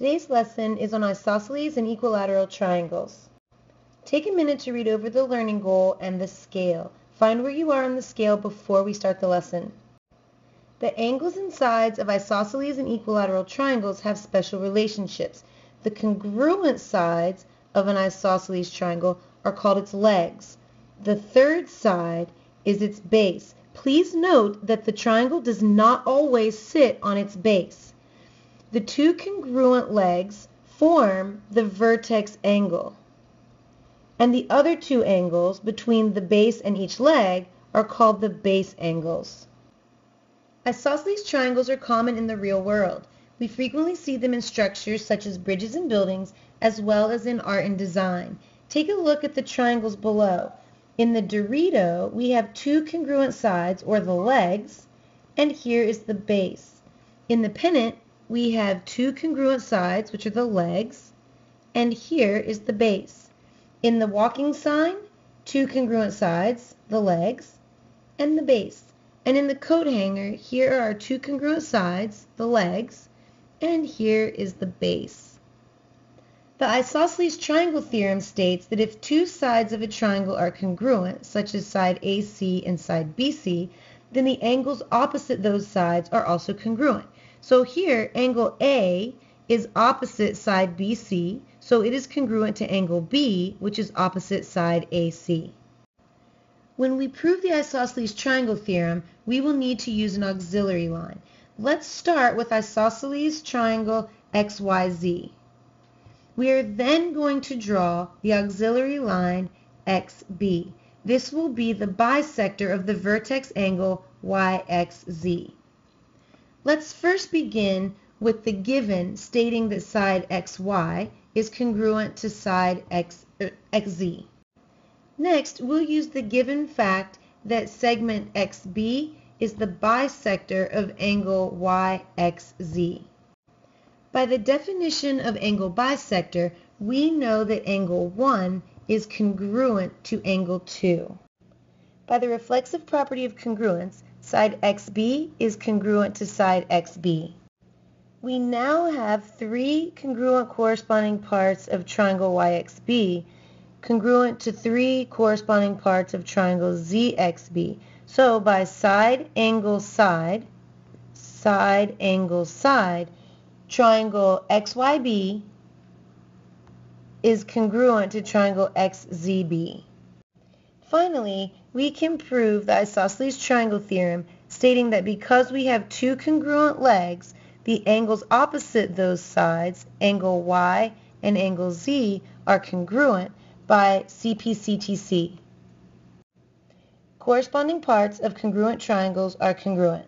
Today's lesson is on isosceles and equilateral triangles. Take a minute to read over the learning goal and the scale. Find where you are on the scale before we start the lesson. The angles and sides of isosceles and equilateral triangles have special relationships. The congruent sides of an isosceles triangle are called its legs. The third side is its base. Please note that the triangle does not always sit on its base. The two congruent legs form the vertex angle. And the other two angles between the base and each leg are called the base angles. Isosceles triangles are common in the real world. We frequently see them in structures such as bridges and buildings, as well as in art and design. Take a look at the triangles below. In the Dorito, we have two congruent sides, or the legs, and here is the base. In the pennant, we have two congruent sides, which are the legs, and here is the base. In the walking sign, two congruent sides, the legs, and the base. And in the coat hanger, here are two congruent sides, the legs, and here is the base. The isosceles triangle theorem states that if two sides of a triangle are congruent, such as side AC and side BC, then the angles opposite those sides are also congruent. So here, angle A is opposite side BC, so it is congruent to angle B, which is opposite side AC. When we prove the isosceles triangle theorem, we will need to use an auxiliary line. Let's start with isosceles triangle XYZ. We are then going to draw the auxiliary line XB. This will be the bisector of the vertex angle YXZ. Let's first begin with the given stating that side xy is congruent to side x, er, xz. Next, we'll use the given fact that segment xb is the bisector of angle yxz. By the definition of angle bisector, we know that angle 1 is congruent to angle 2. By the reflexive property of congruence, Side XB is congruent to side XB. We now have three congruent corresponding parts of triangle YXB congruent to three corresponding parts of triangle ZXB. So by side angle side, side angle side, triangle XYB is congruent to triangle XZB. Finally, we can prove the isosceles triangle theorem stating that because we have two congruent legs, the angles opposite those sides, angle Y and angle Z, are congruent by CPCTC. Corresponding parts of congruent triangles are congruent.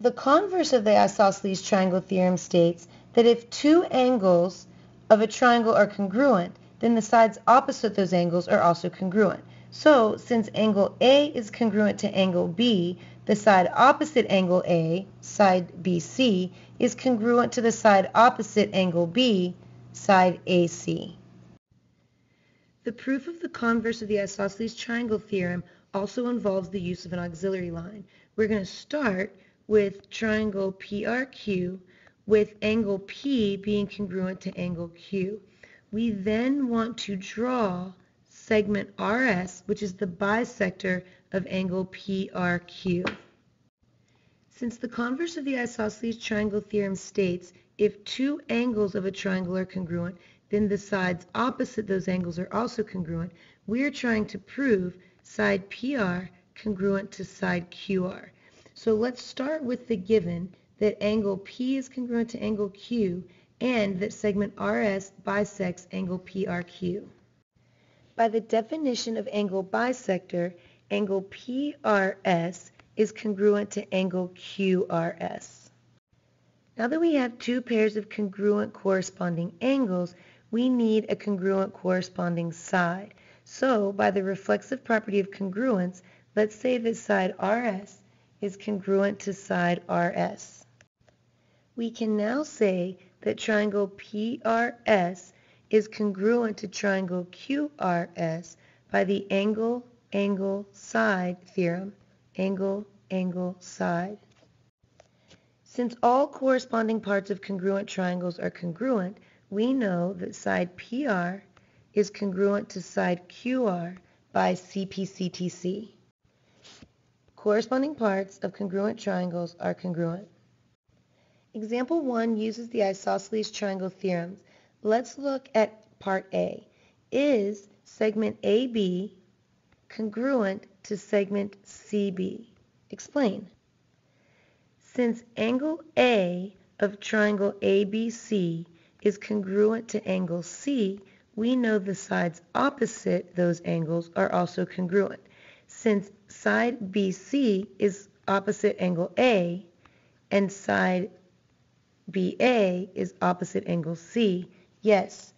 The converse of the isosceles triangle theorem states that if two angles of a triangle are congruent, then the sides opposite those angles are also congruent. So since angle A is congruent to angle B, the side opposite angle A, side BC, is congruent to the side opposite angle B, side AC. The proof of the converse of the isosceles triangle theorem also involves the use of an auxiliary line. We're going to start with triangle PRQ with angle P being congruent to angle Q. We then want to draw segment RS, which is the bisector of angle PRQ. Since the converse of the isosceles triangle theorem states if two angles of a triangle are congruent, then the sides opposite those angles are also congruent, we are trying to prove side PR congruent to side QR. So let's start with the given that angle P is congruent to angle Q and that segment RS bisects angle PRQ. By the definition of angle bisector, angle PRS is congruent to angle QRS. Now that we have two pairs of congruent corresponding angles, we need a congruent corresponding side. So by the reflexive property of congruence, let's say that side RS is congruent to side RS. We can now say that triangle PRS is congruent to triangle QRS by the angle, angle, side theorem, angle, angle, side. Since all corresponding parts of congruent triangles are congruent, we know that side PR is congruent to side QR by CPCTC. Corresponding parts of congruent triangles are congruent. Example 1 uses the isosceles triangle theorems. Let's look at part A. Is segment AB congruent to segment CB? Explain. Since angle A of triangle ABC is congruent to angle C, we know the sides opposite those angles are also congruent. Since side BC is opposite angle A and side BA is opposite angle C, yes,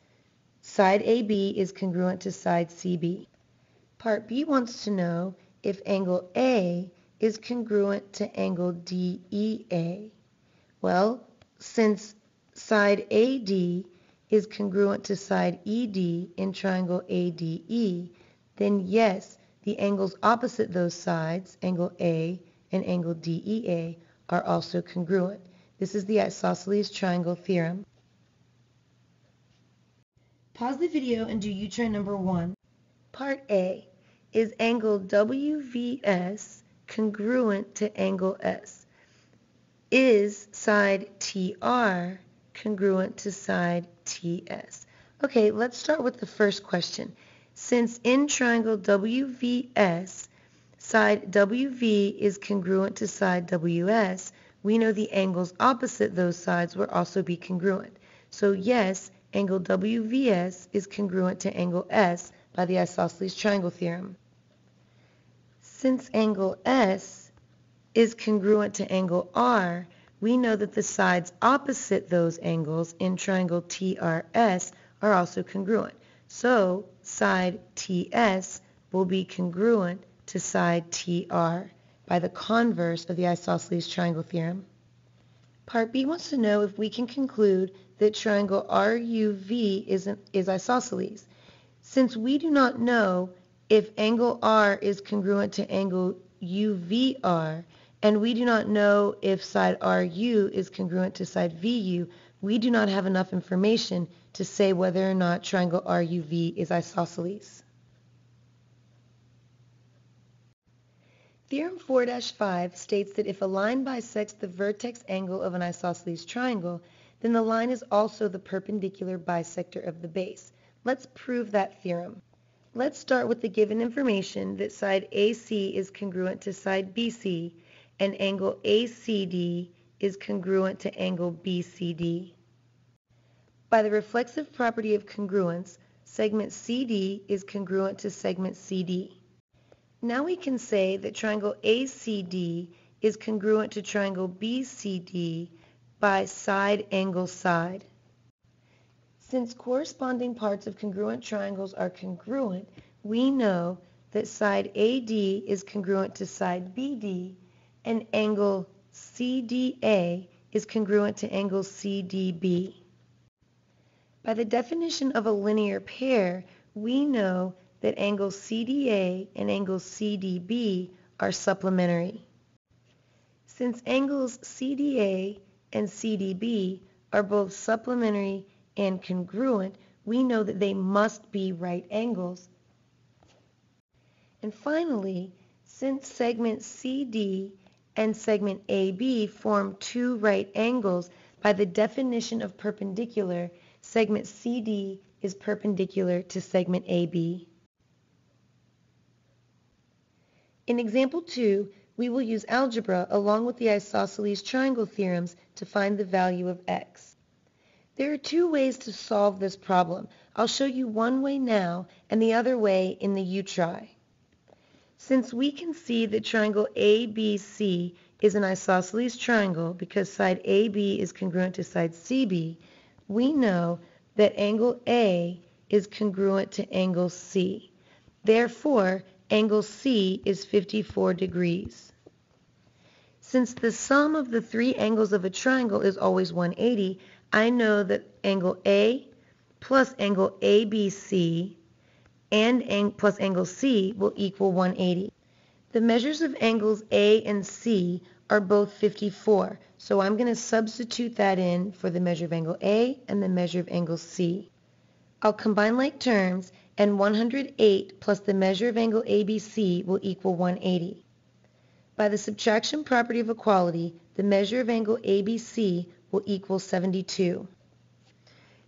side AB is congruent to side CB. Part B wants to know if angle A is congruent to angle DEA. Well, since side AD is congruent to side ED in triangle ADE, then yes, the angles opposite those sides, angle A and angle DEA, are also congruent. This is the isosceles triangle theorem. Pause the video and do U-try number one. Part A. Is angle WVS congruent to angle S? Is side TR congruent to side TS? Okay, let's start with the first question. Since in triangle WVS, side WV is congruent to side WS, we know the angles opposite those sides will also be congruent. So yes, angle WVS is congruent to angle S by the isosceles triangle theorem. Since angle S is congruent to angle R, we know that the sides opposite those angles in triangle TRS are also congruent. So side TS will be congruent to side TR by the converse of the isosceles triangle theorem. Part B wants to know if we can conclude that triangle RUV is, an, is isosceles. Since we do not know if angle R is congruent to angle UVR, and we do not know if side RU is congruent to side VU, we do not have enough information to say whether or not triangle RUV is isosceles. Theorem 4-5 states that if a line bisects the vertex angle of an isosceles triangle, then the line is also the perpendicular bisector of the base. Let's prove that theorem. Let's start with the given information that side AC is congruent to side BC and angle ACD is congruent to angle BCD. By the reflexive property of congruence, segment CD is congruent to segment CD. Now we can say that triangle ACD is congruent to triangle BCD by side angle side. Since corresponding parts of congruent triangles are congruent, we know that side AD is congruent to side BD and angle CDA is congruent to angle CDB. By the definition of a linear pair, we know that angle CDA and angle CDB are supplementary. Since angles CDA and CDB are both supplementary and congruent, we know that they must be right angles. And finally, since segment CD and segment AB form two right angles by the definition of perpendicular, segment CD is perpendicular to segment AB. In example 2, we will use algebra along with the isosceles triangle theorems to find the value of x. There are two ways to solve this problem. I'll show you one way now and the other way in the U-try. Since we can see that triangle ABC is an isosceles triangle because side AB is congruent to side CB, we know that angle A is congruent to angle C. Therefore, angle C is 54 degrees. Since the sum of the three angles of a triangle is always 180, I know that angle A plus angle ABC and ang plus angle C will equal 180. The measures of angles A and C are both 54. So I'm going to substitute that in for the measure of angle A and the measure of angle C. I'll combine like terms and 108 plus the measure of angle ABC will equal 180. By the subtraction property of equality, the measure of angle ABC will equal 72.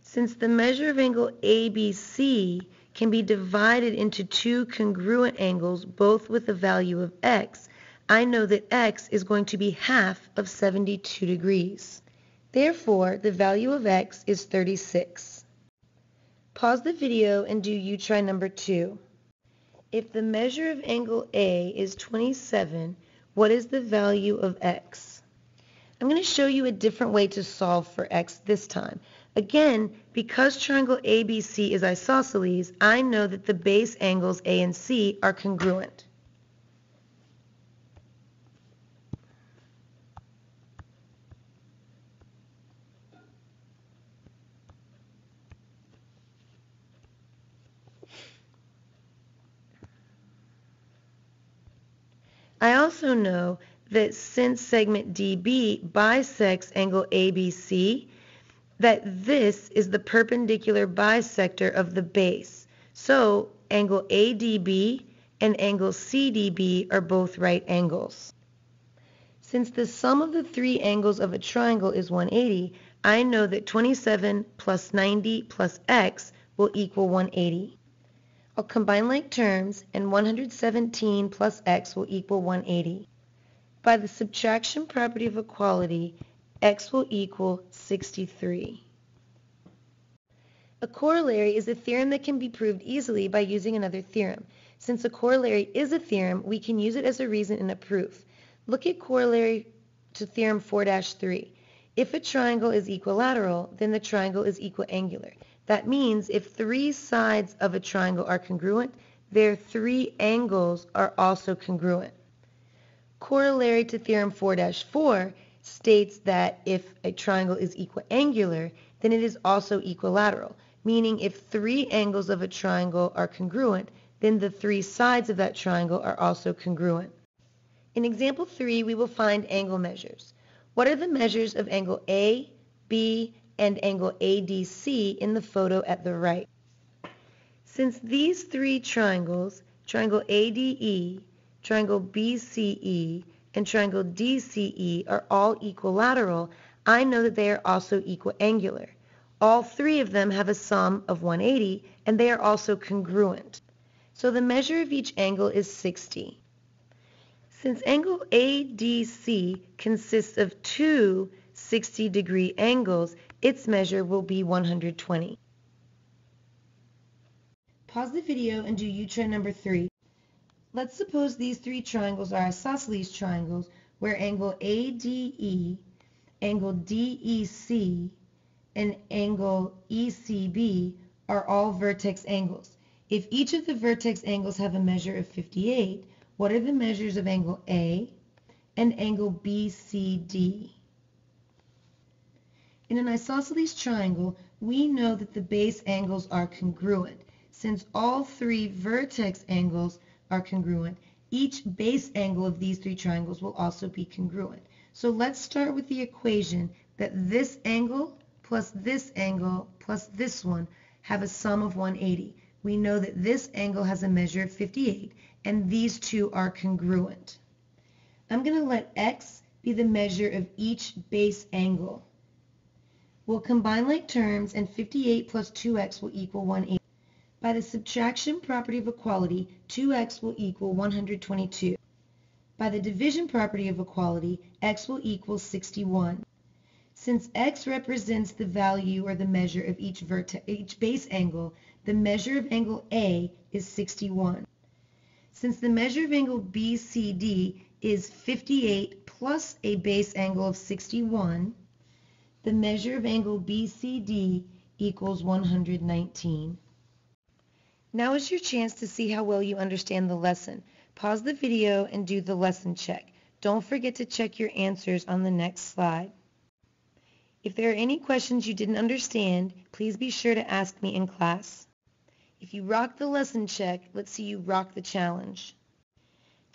Since the measure of angle ABC can be divided into two congruent angles, both with a value of x, I know that x is going to be half of 72 degrees. Therefore, the value of x is 36. Pause the video and do you try number two. If the measure of angle A is 27, what is the value of x? I'm going to show you a different way to solve for x this time. Again, because triangle ABC is isosceles, I know that the base angles A and C are congruent. I also know that since segment DB bisects angle ABC, that this is the perpendicular bisector of the base. So angle ADB and angle CDB are both right angles. Since the sum of the three angles of a triangle is 180, I know that 27 plus 90 plus x will equal 180. I'll combine like terms and 117 plus x will equal 180. By the subtraction property of equality, x will equal 63. A corollary is a theorem that can be proved easily by using another theorem. Since a corollary is a theorem, we can use it as a reason in a proof. Look at corollary to theorem 4-3. If a triangle is equilateral, then the triangle is equiangular. That means if three sides of a triangle are congruent, their three angles are also congruent. Corollary to theorem 4-4 states that if a triangle is equiangular, then it is also equilateral, meaning if three angles of a triangle are congruent, then the three sides of that triangle are also congruent. In example 3, we will find angle measures. What are the measures of angle A, B, and angle ADC in the photo at the right? Since these three triangles, triangle ADE, triangle BCE, and triangle DCE are all equilateral, I know that they are also equiangular. All three of them have a sum of 180, and they are also congruent. So the measure of each angle is 60. Since angle ADC consists of two 60 degree angles, its measure will be 120. Pause the video and do U-try number 3. Let's suppose these three triangles are isosceles triangles where angle ADE, angle DEC, and angle ECB are all vertex angles. If each of the vertex angles have a measure of 58, what are the measures of angle A and angle BCD? In an isosceles triangle, we know that the base angles are congruent. Since all three vertex angles are congruent, each base angle of these three triangles will also be congruent. So let's start with the equation that this angle plus this angle plus this one have a sum of 180. We know that this angle has a measure of 58 and these two are congruent. I'm going to let x be the measure of each base angle. We'll combine like terms and 58 plus 2x will equal 180. By the subtraction property of equality, 2x will equal 122. By the division property of equality, x will equal 61. Since x represents the value or the measure of each, each base angle, the measure of angle A is 61. Since the measure of angle BCD is 58 plus a base angle of 61, the measure of angle BCD equals 119. Now is your chance to see how well you understand the lesson. Pause the video and do the lesson check. Don't forget to check your answers on the next slide. If there are any questions you didn't understand, please be sure to ask me in class. If you rock the lesson check, let's see you rock the challenge.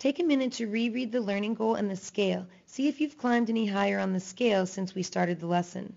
Take a minute to reread the learning goal and the scale. See if you've climbed any higher on the scale since we started the lesson.